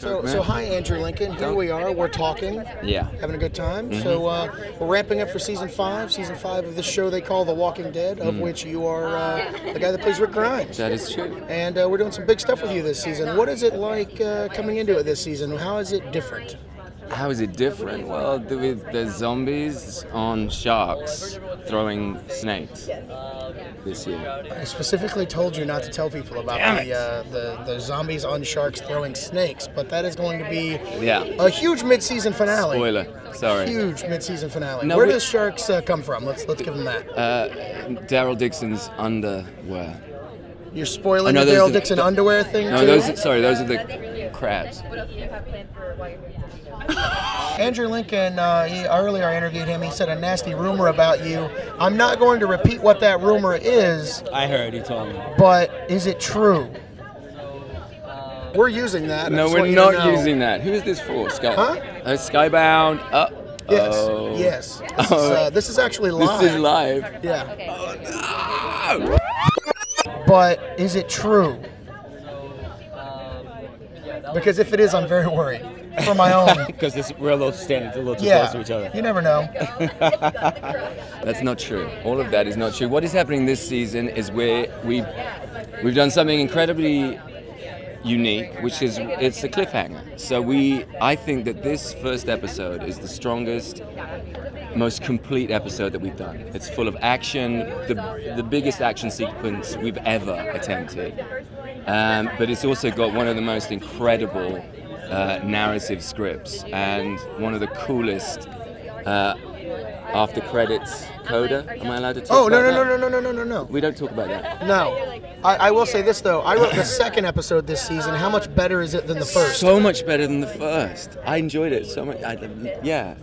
So, so hi, Andrew Lincoln. Here we are. We're talking, Yeah. having a good time. Mm-hmm. So uh, we're ramping up for season five. Season five of this show they call The Walking Dead, of Mm. which you are uh, the guy that plays Rick Grimes. That is true. And uh, we're doing some big stuff with you this season. What is it like uh, coming into it this season? How is it different? How is it different? Well, the- with the zombies on sharks throwing snakes this year. I specifically told you not to tell people about the, uh, the the zombies on sharks throwing snakes, but that is going to be Yeah. a huge mid-season finale. Spoiler. Sorry. Huge mid-season finale. No, Where we- does sharks uh, come from? Let's let's give them that. Uh, Daryl Dixon's underwear. You're spoiling Oh, no, the Daryl are- Dixon underwear thing No, too. those. Sorry, those are the crabs. What else do you have planned for while you're Andrew Lincoln, uh, he, earlier I interviewed him. He said a nasty rumor about you. I'm not going to repeat what that rumor is, I heard he told me. but is it true? We're using that. No, we're want you to not know. using that. Who is this for? Sky. Huh? Uh, Skybound. Uh, Yes, oh. yes. This, is, Oh. uh, this is actually live. This is live. Yeah, Oh, but is it true? Because if it is, I'm very worried for my own. Because we're a little standing a little too yeah, close to each other. you never know. That's not true. All of that is not true. What is happening this season is we we we've done something incredibly unique, which is it's a cliffhanger. So we I think that this first episode is the strongest, most complete episode that we've done. It's full of action, the the biggest action sequence we've ever attempted. Um, but it's also got one of the most incredible uh, narrative scripts and one of the coolest uh, after credits coda. Am I allowed to talk Oh no no no no no no no no. We don't talk about that. No, I, I will say this though. I wrote the second episode this season. How much better is it than the first? So much better than the first. I enjoyed it so much. I, yeah,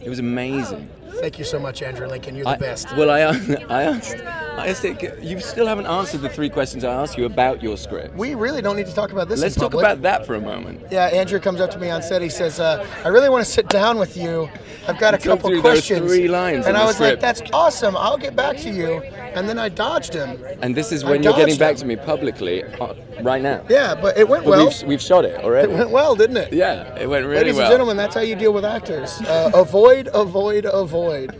it was amazing. Thank you so much, Andrew Lincoln. You're the I, best. Well, I, I asked, I you still haven't answered the three questions I asked you about your script. We really don't need to talk about this. Let's talk about that for a moment. Yeah, Andrew comes up to me on set. He says, uh, "I really want to sit down with you. I've got a couple questions." three lines and I was script. like, "That's awesome. I'll get back to you." And then I dodged him. And this is I when you're getting dodged back to me publicly uh, right now. Yeah, but it went But well. we've, we've shot it already. It went well, didn't it? Yeah, it went really well. Ladies and gentlemen, that's how you deal with actors. Uh, avoid, avoid, avoid.